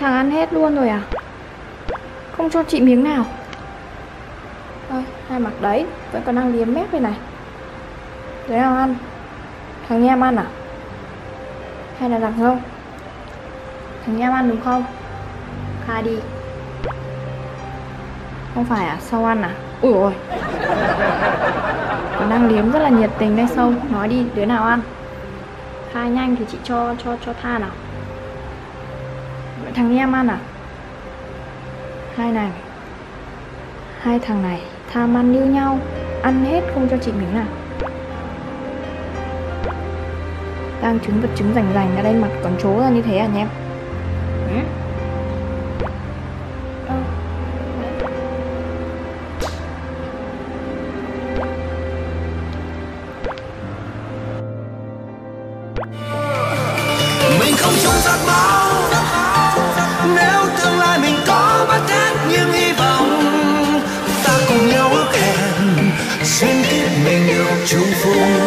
thằng ăn hết luôn rồi à? Không cho chị miếng nào. Thôi hai mặt đấy, Vẫn còn đang liếm mép đây này. Đứa nào ăn. Thằng Nham ăn à? Hay là thằng không Thằng Nham ăn đúng không? Khai đi. Không phải à? Sâu ăn à? Ui ôi. Còn đang liếm rất là nhiệt tình đây, Sâu. Nói đi, đứa nào ăn? Khai nhanh thì chị cho cho cho tha nào thằng Nham ăn à? Hai này. Hai thằng này tham ăn như nhau Ăn hết không cho chị miếng nào Đang trứng vật trứng rành rành ở đây mặt còn trố ra như thế à anh em? Ừ? Đấy. mình không chung giọt máu xin nhau kiếp mình được chung phùng